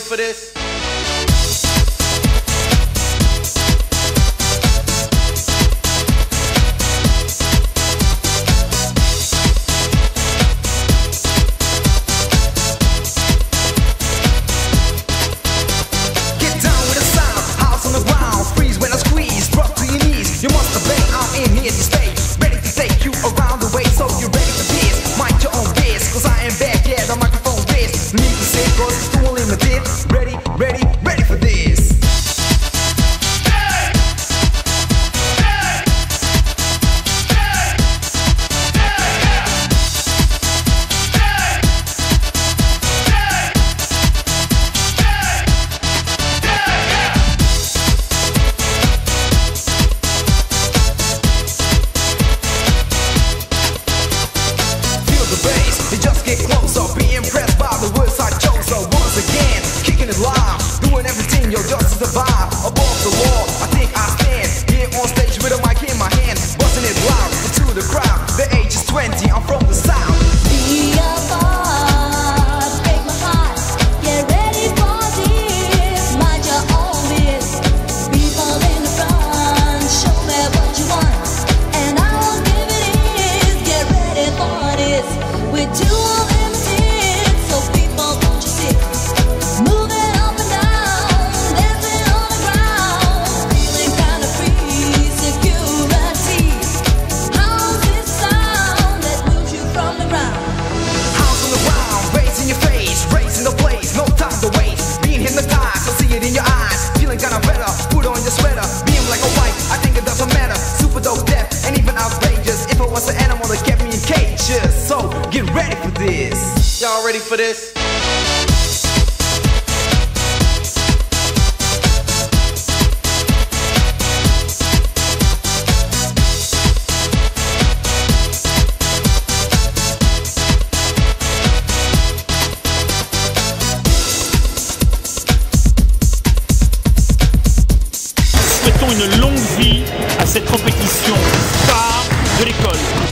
for this? Get down with the sound, house on the ground, freeze when I scream. Ready, ready, ready for this. Feel the bass, you just get close, be impressed by the words I doing everything, yo, just to survive. Above the law, I think I stand. here on stage with a ready for this? Souhaitons une longue vie à cette compétition phare de l'école.